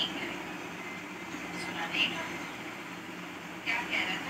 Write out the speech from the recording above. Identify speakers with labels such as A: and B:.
A: नहीं करेगा सुना नहीं क्या कह रहा था?